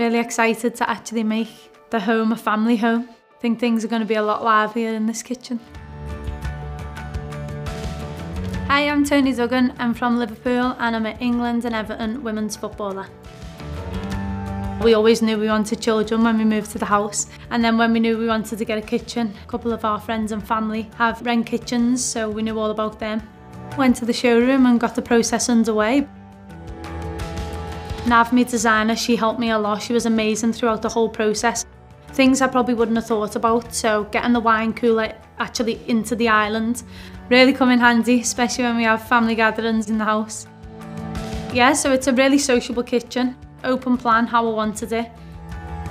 really excited to actually make the home a family home. I think things are going to be a lot livelier in this kitchen. Hi, I'm Tony Duggan. I'm from Liverpool and I'm an England and Everton women's footballer. We always knew we wanted children when we moved to the house. And then when we knew we wanted to get a kitchen, a couple of our friends and family have rent kitchens, so we knew all about them. Went to the showroom and got the process underway. Nav, my designer, she helped me a lot. She was amazing throughout the whole process. Things I probably wouldn't have thought about, so getting the wine cooler actually into the island really come in handy, especially when we have family gatherings in the house. Yeah, so it's a really sociable kitchen open plan how I wanted it.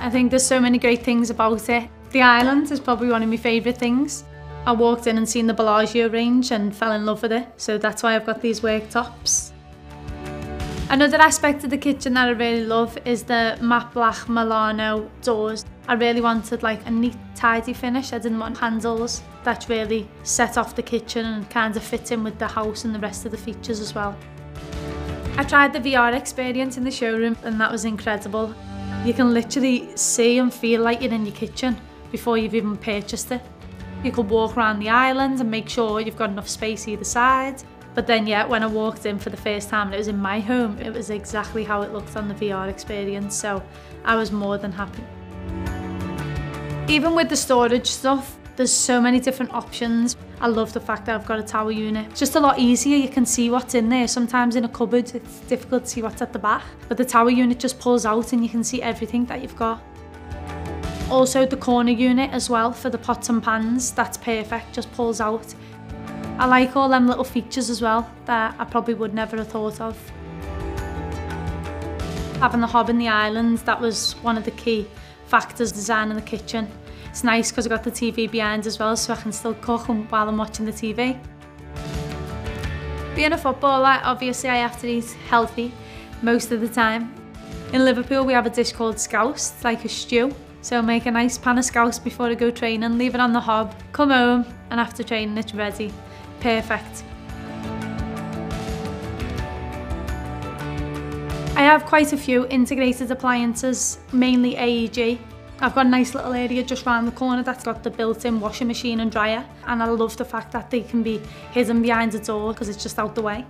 I think there's so many great things about it. The island is probably one of my favourite things. I walked in and seen the Bellagio range and fell in love with it, so that's why I've got these worktops. Another aspect of the kitchen that I really love is the matte black Milano doors. I really wanted like a neat, tidy finish. I didn't want handles that really set off the kitchen and kind of fit in with the house and the rest of the features as well. I tried the VR experience in the showroom and that was incredible. You can literally see and feel like you're in your kitchen before you've even purchased it. You could walk around the island and make sure you've got enough space either side. But then yeah, when I walked in for the first time and it was in my home, it was exactly how it looked on the VR experience. So I was more than happy. Even with the storage stuff, there's so many different options. I love the fact that I've got a tower unit. It's just a lot easier, you can see what's in there. Sometimes in a cupboard, it's difficult to see what's at the back. But the tower unit just pulls out and you can see everything that you've got. Also the corner unit as well for the pots and pans, that's perfect, just pulls out. I like all them little features as well that I probably would never have thought of. Having the hob in the island, that was one of the key factors designing the kitchen. It's nice because I've got the TV behind as well, so I can still cook while I'm watching the TV. Being a footballer, obviously I have to eat healthy most of the time. In Liverpool, we have a dish called scouse, it's like a stew. So I make a nice pan of scouse before I go training, leave it on the hob, come home, and after training it's ready perfect. I have quite a few integrated appliances, mainly AEG. I've got a nice little area just round the corner that's got the built-in washing machine and dryer and I love the fact that they can be hidden behind the door because it's just out the way.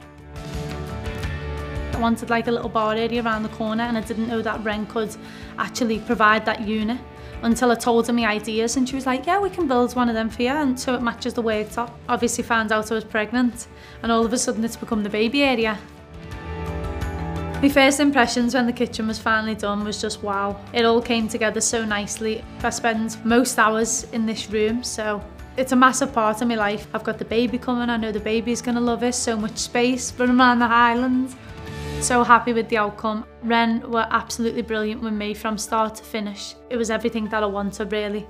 Wanted like a little bar area around the corner and I didn't know that Wren could actually provide that unit until I told her my ideas and she was like, yeah, we can build one of them for you and so it matches the worktop. Obviously found out I was pregnant and all of a sudden it's become the baby area my first impressions when the kitchen was finally done was just wow. It all came together so nicely. I spend most hours in this room, so it's a massive part of my life. I've got the baby coming, I know the baby's gonna love it, so much space running around the Highlands. So happy with the outcome. Wren were absolutely brilliant with me from start to finish. It was everything that I wanted really.